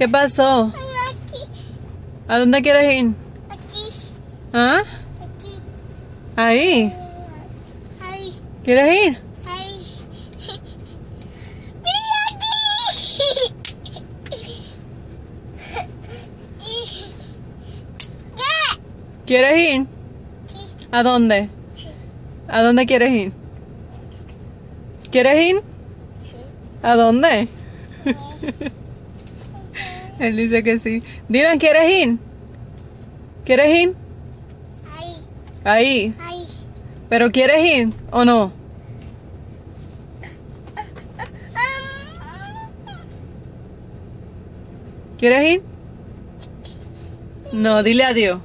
¿Qué pasó? Aquí, ¿A dónde quieres ir? aquí, ¿Ah? aquí. Ahí. Ahí, ¿Quieres ir? ahí. ¡Mira aquí! ¿Qué? ¿Quieres ir? ¿A dónde? ¿A dónde quieres ir? ¿Quieres ir? ¿A dónde? Él dice que sí. Dylan, ¿quieres ir? ¿Quieres ir? Ahí, Ahí. ahí. ¿Pero quieres ir o no? ¿Quieres ir? No, dile adiós.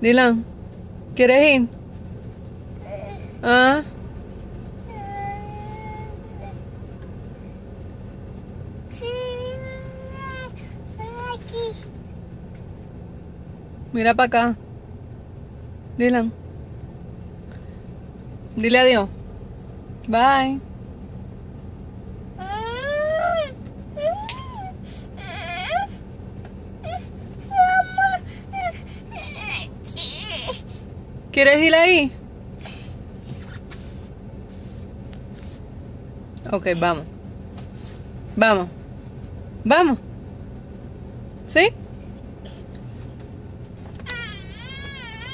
Dylan, ¿quieres ir? ¿Ah? Mira para acá. Dylan. Dile adiós. Bye. ¿Quieres ir ahí? Ok, vamos. Vamos. Vamos. ¿Sí?